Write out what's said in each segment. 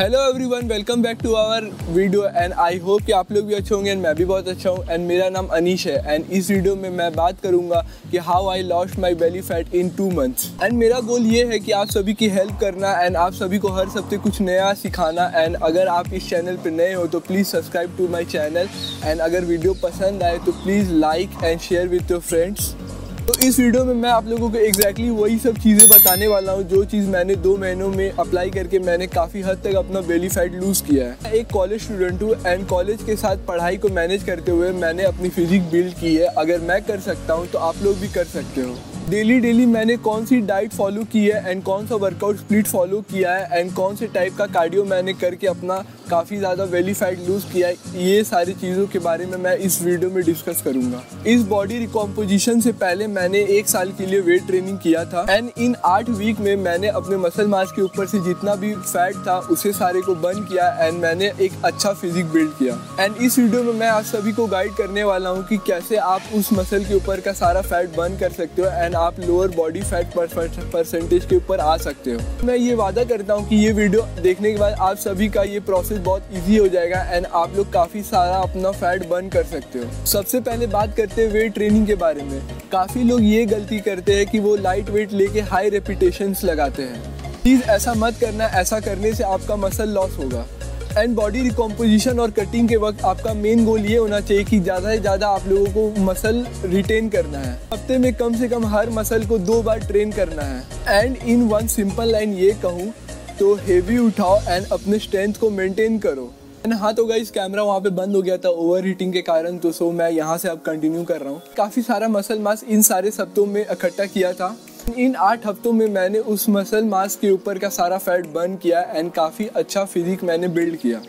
hello everyone welcome back to our video and I hope कि आप लोग भी अच्छे होंगे एंड मैं भी बहुत अच्छा हूँ एंड मेरा नाम अनीश है एंड इस वीडियो में मैं बात करूँगा कि how I lost my belly fat in two months and मेरा गोल ये है कि आप सभी की हेल्प करना एंड आप सभी को हर हफ़्ते कुछ नया सिखाना एंड अगर आप इस चैनल पर नए हो तो please subscribe to my channel and अगर वीडियो पसंद आए तो please like and share with your friends तो इस वीडियो में मैं आप लोगों को एग्जैक्टली exactly वही सब चीज़ें बताने वाला हूँ, जो चीज़ मैंने दो महीनों में अप्लाई करके मैंने काफ़ी हद तक अपना बेली फैट लूज़ किया है। मैं एक कॉलेज स्टूडेंट हूँ एंड कॉलेज के साथ पढ़ाई को मैनेज करते हुए मैंने अपनी फिजिक बिल्ड की है। अगर मैं कर सकता हूँ तो आप लोग भी कर सकते हो। डेली डेली मैंने कौन सी डाइट फॉलो की है एंड कौन सा वर्कआउट स्प्लिट फॉलो किया है एंड कौन से टाइप का कार्डियो मैंने करके अपना काफ़ी ज़्यादा वेली फैट लूज़ किया है, ये सारी चीज़ों के बारे में मैं इस वीडियो में डिस्कस करूँगा। इस बॉडी रिकॉम्पोजिशन से पहले मैंने एक साल के लिए वेट ट्रेनिंग किया था एंड इन आठ वीक में मैंने अपने मसल मास के ऊपर से जितना भी फैट था उसे सारे को बर्न किया एंड मैंने एक अच्छा फिजिक बिल्ड किया। एंड इस वीडियो में मैं आप सभी को गाइड करने वाला हूँ कि कैसे आप उस मसल के ऊपर का सारा फैट बर्न कर सकते हो एंड आप लोअर बॉडी फैट परसेंटेज के ऊपर आ सकते हो। मैं ये वादा करता हूँ कि ये वीडियो देखने के बाद आप सभी का ये प्रोसेस बहुत ईजी हो जाएगा एंड आप लोग काफ़ी सारा अपना फैट बर्न कर सकते हो। सबसे पहले बात करते हैं वेट ट्रेनिंग के बारे में। काफ़ी लोग ये गलती करते हैं कि वो लाइट वेट लेके हाई रेपिटेशन लगाते हैं। प्लीज़ ऐसा मत करना, ऐसा करने से आपका मसल लॉस होगा। एंड बॉडी रिकॉम्पोजिशन और कटिंग के वक्त आपका मेन गोल ये होना चाहिए कि ज़्यादा से ज़्यादा आप लोगों को मसल रिटेन करना है। हफ़्ते में कम से कम हर मसल को दो बार ट्रेन करना है। And in one simple line ये कहूँ तो हेवी उठाओ एंड अपने स्ट्रेंथ को मेंटेन करो। एंड हाँ तो गाइस कैमरा वहाँ पे बंद हो गया था ओवर हीटिंग के कारण तो सो मैं यहाँ से अब कंटिन्यू कर रहा हूँ। काफ़ी सारा मसल मास इन सारे शब्दों में इकट्ठा किया था। इन आठ हफ्तों में मैंने उस मसल मास के ऊपर का सारा फैट बर्न किया एंड काफ़ी अच्छा फिजिक मैंने बिल्ड किया।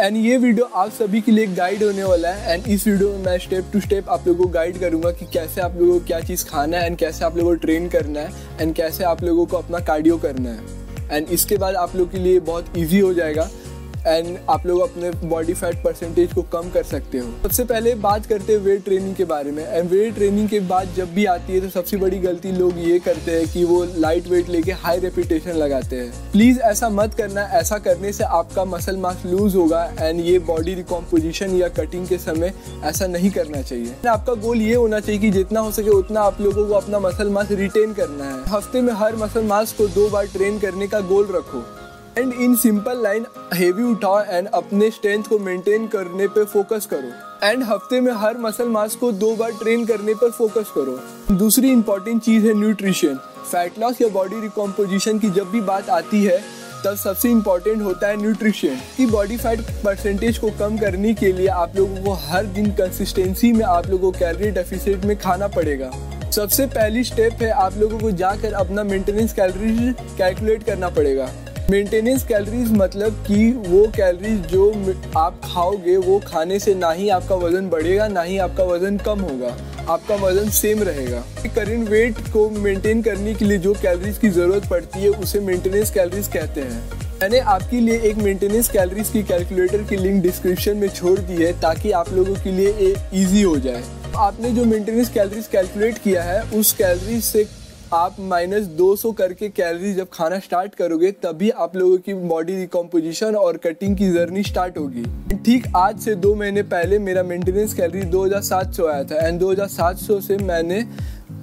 एंड ये वीडियो आप सभी के लिए गाइड होने वाला है एंड इस वीडियो में मैं स्टेप टू स्टेप आप लोगों को गाइड करूँगा कि कैसे आप लोगों को क्या चीज़ खाना है एंड कैसे आप लोगों को ट्रेन करना है एंड कैसे आप लोगों को अपना कार्डियो करना है। एंड इसके बाद आप लोग के लिए बहुत ईजी हो जाएगा। एंड आप लोग अपने बॉडी फैट परसेंटेज को कम कर सकते हो। सबसे पहले बात करते हैं वेट ट्रेनिंग के बारे में। एंड वेट ट्रेनिंग के बाद जब भी आती है तो सबसे बड़ी गलती लोग ये करते हैं कि वो लाइट वेट लेके हाई रेपिटेशन लगाते हैं। प्लीज़ ऐसा मत करना, ऐसा करने से आपका मसल मास लूज होगा एंड ये बॉडी रिकॉम्पोजिशन या कटिंग के समय ऐसा नहीं करना चाहिए। आपका गोल ये होना चाहिए कि जितना हो सके उतना आप लोगों को अपना मसल मास रिटेन करना है। हफ़्ते में हर मसल मास को दो बार ट्रेन करने का गोल रखो। And in simple line heavy उठाओ एंड अपने स्ट्रेंथ को मेंटेन करने पे फोकस करो। एंड हफ़्ते में हर मसल मास को दो बार ट्रेन करने पर फोकस करो। दूसरी इंपॉर्टेंट चीज़ है न्यूट्रिशन फैट लॉस या बॉडी रिकॉम्पोजिशन की जब भी बात आती है, तब सबसे इंपॉर्टेंट होता है न्यूट्रिशन की बॉडी फैट परसेंटेज को कम करने के लिए आप लोगों को हर दिन कंसिस्टेंसी में आप लोगों को कैलोरी डेफिसिट में खाना पड़ेगा। सबसे पहली स्टेप है आप लोगों को जाकर अपना मेंटेनेंस कैलोरी कैलकुलेट करना पड़ेगा। मेंटेनेंस कैलोरीज मतलब कि वो कैलोरीज जो आप खाओगे, वो खाने से ना ही आपका वज़न बढ़ेगा, ना ही आपका वज़न कम होगा। आपका वज़न सेम रहेगा। करेंट वेट को मेंटेन करने के लिए जो कैलोरीज की ज़रूरत पड़ती है, उसे मेंटेनेंस कैलोरीज कहते हैं। मैंने आपके लिए एक मेंटेनेंस कैलोरीज की कैलकुलेटर की लिंक डिस्क्रिप्शन में छोड़ दी है, ताकि आप लोगों के लिए ईजी हो जाए। आपने जो मेंटेनेंस कैलोरीज कैलकुलेट किया है, उस कैलोरीज से आप माइनस दो सौ करके कैलोरी जब खाना स्टार्ट करोगे, तभी आप लोगों की बॉडी रिकॉम्पोजिशन और कटिंग की जर्नी स्टार्ट होगी। ठीक आज से दो महीने पहले मेरा मेंटेनेंस कैलोरी 2700 आया था एंड 2700 से मैंने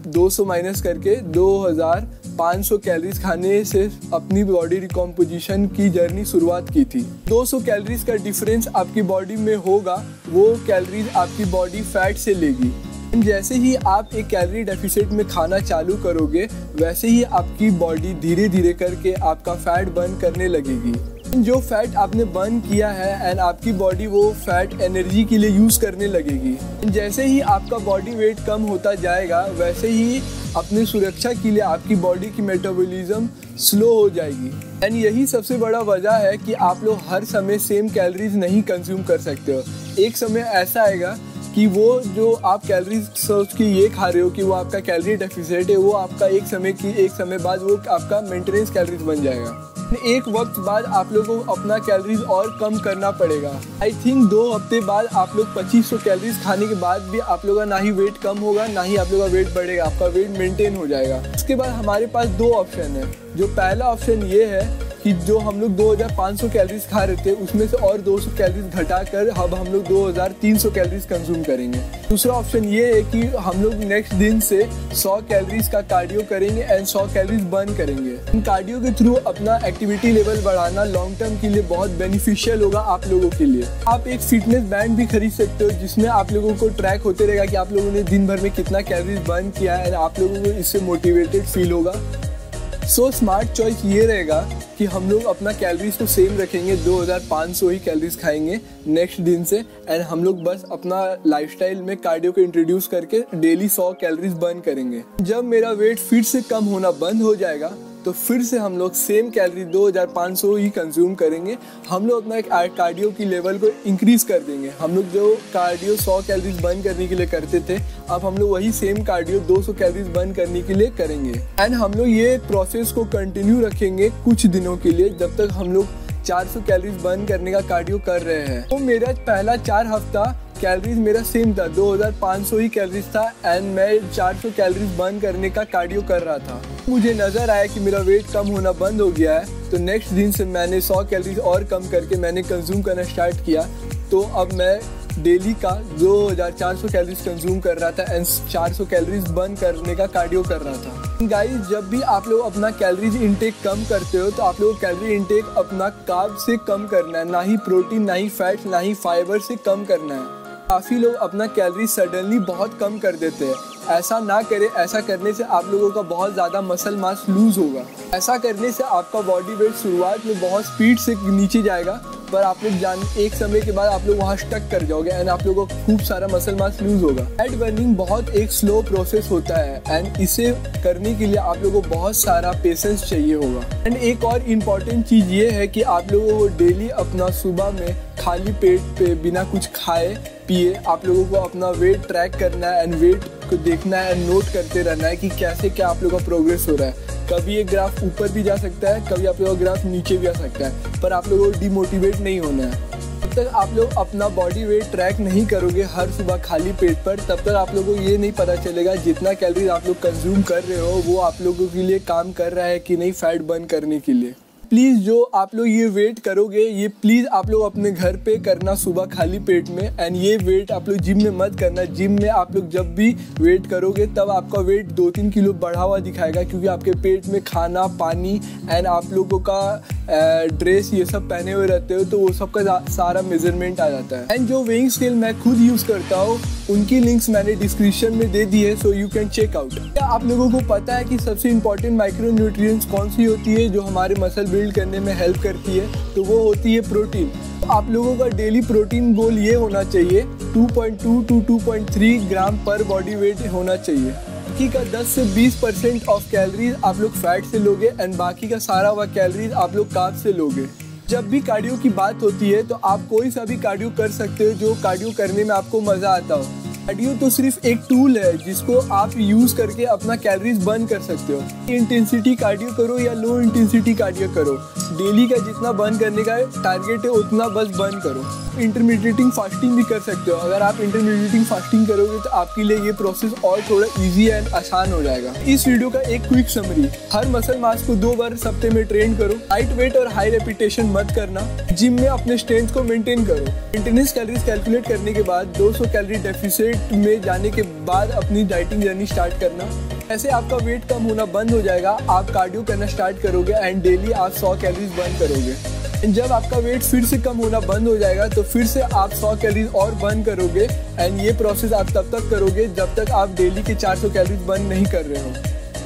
200 माइनस करके 2500 कैलोरीज खाने से अपनी बॉडी रिकॉम्पोजिशन की जर्नी शुरुआत की थी। 200 कैलोरीज का डिफरेंस आपकी बॉडी में होगा, वो कैलोरीज आपकी बॉडी फैट से लेगी। जैसे ही आप एक कैलोरी डेफिसिट में खाना चालू करोगे, वैसे ही आपकी बॉडी धीरे धीरे करके आपका फैट बर्न करने लगेगी। जो फैट आपने बर्न किया है एंड आपकी बॉडी वो फैट एनर्जी के लिए यूज़ करने लगेगी। जैसे ही आपका बॉडी वेट कम होता जाएगा, वैसे ही अपने सुरक्षा के लिए आपकी बॉडी की मेटाबॉलिज्म स्लो हो जाएगी। एंड यही सबसे बड़ा वजह है कि आप लोग हर समय सेम कैलोरीज नहीं कंज्यूम कर सकते हो। एक समय ऐसा आएगा कि वो जो आप कैलोरीज सोच के ये खा रहे हो कि वो आपका कैलोरी डेफिसिट है, वो आपका एक समय की, एक समय बाद वो आपका मेंटेनेंस कैलोरीज बन जाएगा। एक वक्त बाद आप लोगों को अपना कैलोरीज और कम करना पड़ेगा। आई थिंक दो हफ़्ते बाद आप लोग 2500 कैलोरीज खाने के बाद भी आप लोग का ना ही वेट कम होगा, ना ही आप लोग का वेट बढ़ेगा, आपका वेट मेंटेन हो जाएगा। उसके बाद हमारे पास दो ऑप्शन है। जो पहला ऑप्शन ये है कि जो हम लोग 2500 कैलोरीज खा रहे थे, उसमें से और 200 कैलोरीज घटाकर अब हम लोग 2300 कैलोरीज कंज्यूम करेंगे। दूसरा ऑप्शन ये है कि हम लोग नेक्स्ट दिन से 100 कैलोरीज का कार्डियो करेंगे एंड 100 कैलोरीज बर्न करेंगे। इन कार्डियो के थ्रू अपना एक्टिविटी लेवल बढ़ाना लॉन्ग टर्म के लिए बहुत बेनिफिशियल होगा आप लोगों के लिए। आप एक फिटनेस बैंड भी खरीद सकते हो, जिसमें आप लोगों को ट्रैक होते रहेगा कि आप लोगों ने दिन भर में कितना कैलोरीज बर्न किया है आप लोगों को इससे मोटिवेटेड फील होगा। सो स्मार्ट चॉइस ये रहेगा कि हम लोग अपना कैलोरीज को सेम रखेंगे 2500 ही कैलोरीज खाएँगे नेक्स्ट दिन से एंड हम लोग बस अपना लाइफस्टाइल में कार्डियो को इंट्रोड्यूस करके डेली 100 कैलोरीज बर्न करेंगे। जब मेरा वेट फिर से कम होना बंद हो जाएगा तो फिर से हम लोग सेम कैलोरी 2500 ही कंज्यूम करेंगे। हम लोग अपना एक कार्डियो की लेवल को इंक्रीज कर देंगे। हम लोग जो कार्डियो 100 कैलोरीज बर्न करने के लिए करते थे, अब हम लोग वही सेम कार्डियो 200 कैलोरीज बर्न करने के लिए करेंगे। एंड हम लोग ये प्रोसेस को कंटिन्यू रखेंगे कुछ दिनों के लिए, जब तक हम लोग 400 कैलोरीज बर्न करने का कार्डियो कर रहे हैं। तो मेरा पहला चार हफ़्ता कैलोरीज मेरा सेम था। 2500 ही कैलोरीज था एंड मैं 400 कैलोरीज बर्न करने का कार्डियो कर रहा था। मुझे नज़र आया कि मेरा वेट कम होना बंद हो गया है तो नेक्स्ट दिन से मैंने 100 कैलोरीज और कम करके मैंने कंज्यूम करना स्टार्ट किया। तो अब मैं डेली का 2400 कैलोरीज कंज्यूम कर रहा था एंड 400 कैलोरीज बर्न करने का कार्डियो कर रहा था। गाइस जब भी आप लोग अपना कैलोरीज इनटेक कम करते हो तो आप लोग कैलोरी इनटेक अपना कार्ब से कम करना है, ना ही प्रोटीन ना ही फैट ना ही फाइबर से कम करना है। काफ़ी लोग अपना कैलोरी सडनली बहुत कम कर देते हैं। ऐसा ना करें, ऐसा करने से आप लोगों का बहुत ज़्यादा मसल मास लूज होगा। ऐसा करने से आपका बॉडी वेट शुरुआत में बहुत स्पीड से नीचे जाएगा, पर आप लोग जान, एक समय के बाद आप लोग वहाँ स्टक कर जाओगे एंड आप लोगों को खूब सारा मसल मास लूज होगा। फैट बर्निंग बहुत एक स्लो प्रोसेस होता है एंड इसे करने के लिए आप लोगों को बहुत सारा पेशेंस चाहिए होगा। एंड एक और इंपॉर्टेंट चीज़ ये है कि आप लोगों को डेली अपना सुबह में खाली पेट पे बिना कुछ खाए पिए। आप लोगों को अपना वेट ट्रैक करना है एंड वेट को देखना है एंड नोट करते रहना है कि कैसे क्या आप लोगों का प्रोग्रेस हो रहा है। कभी एक ग्राफ ऊपर भी जा सकता है, कभी आप लोगों का ग्राफ नीचे भी आ सकता है, पर आप लोगों को डिमोटिवेट नहीं होना है। जब तक आप लोग अपना बॉडी वेट ट्रैक नहीं करोगे हर सुबह खाली पेट पर, तब तक आप लोगों को ये नहीं पता चलेगा जितना कैलोरी आप लोग कंज्यूम कर रहे हो, वो आप लोगों के लिए काम कर रहा है कि नहीं फैट बर्न करने के लिए। प्लीज़ जो आप लोग ये वेट करोगे, ये प्लीज़ आप लोग अपने घर पे करना सुबह खाली पेट में एंड ये वेट आप लोग जिम में मत करना। जिम में आप लोग जब भी वेट करोगे, तब आपका वेट दो तीन किलो बढ़ा हुआ दिखाएगा, क्योंकि आपके पेट में खाना, पानी एंड आप लोगों का ड्रेस ये सब पहने हुए रहते हो तो वो सब का सारा मेज़रमेंट आ जाता है। एंड जो वेइंग स्केल मैं खुद यूज़ करता हूँ, उनकी लिंक्स मैंने डिस्क्रिप्शन में दे दी है so you can check out क्या आप लोगों को पता है कि सबसे इंपॉर्टेंट माइक्रो न्यूट्रिएंट्स कौन सी होती है, जो हमारे मसल बिल्ड करने में हेल्प करती है तो वो होती है प्रोटीन आप लोगों का डेली प्रोटीन गोल ये होना चाहिए 2.2 टू 2.3 ग्राम पर बॉडी वेट होना चाहिए. बाकी का 10 से 20 परसेंट ऑफ़ कैलोरीज आप लोग फैट से लोगे एंड बाकी का सारा हुआ कैलोरीज आप लोग कार्ब से लोगे. जब भी कार्डियो की बात होती है तो आप कोई सा भी कार्डियो कर सकते हो जो कार्डियो करने में आपको मज़ा आता हो. कार्डियो तो सिर्फ़ एक टूल है जिसको आप यूज़ करके अपना कैलोरीज बर्न कर सकते हो। इंटेंसिटी कार्डियो करो या लो इंटेंसिटी कार्डियो करो। डेली का जितना बर्न करने का टारगेट है, उतना बस बर्न करो। इंटरमीडिएटिंग फास्टिंग भी कर सकते हो। अगर आप इंटरमीडिएटिंग फास्टिंग करोगे तो आपके लिए ये प्रोसेस और थोड़ा इजी एंड आसान हो जाएगा। इस वीडियो का एक क्विक समरी हर मसल मास को दो बार सप्ते में ट्रेन करो। हाइट वेट और हाई रेपिटेशन मत करना। जिम में अपने स्ट्रेंथ को मेंटेन करो। मेंटेनेंस कैलोरीज कैलकुलेट करने के बाद 200 कैलोरी डेफिसिट में जाने के बाद अपनी डाइटिंग जर्नी स्टार्ट करना। ऐसे आपका वेट कम होना बंद हो जाएगा, आप कार्डियो करना स्टार्ट करोगे एंड डेली आप 100 कैलोरीज बर्न करोगे। एंड जब आपका वेट फिर से कम होना बंद हो जाएगा तो फिर से आप 100 कैलोरीज और बर्न करोगे एंड ये प्रोसेस आप तब तक करोगे जब तक आप डेली के 400 कैलोरीज बर्न नहीं कर रहे हो।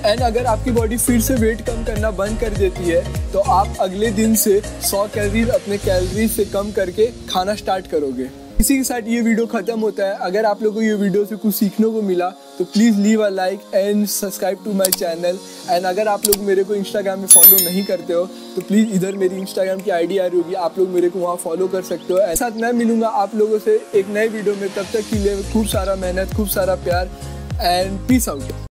एंड अगर आपकी बॉडी फिर से वेट कम करना बंद कर देती है तो आप अगले दिन से 100 कैलोरीज अपने कैलोरीज से कम करके खाना स्टार्ट करोगे। इसी के साथ ये वीडियो खत्म होता है। अगर आप लोगों को ये वीडियो से कुछ सीखने को मिला तो please leave a like and subscribe to my channel and अगर आप लोग मेरे को इंस्टाग्राम में फॉलो नहीं करते हो तो प्लीज़ इधर मेरी इंस्टाग्राम की आईडी आ रही होगी। आप लोग मेरे को वहाँ फॉलो कर सकते हो। ऐसा मैं मिलूँगा आप लोगों से एक नए वीडियो में। तब तक के लिए खूब सारा मेहनत, खूब सारा प्यार। And peace out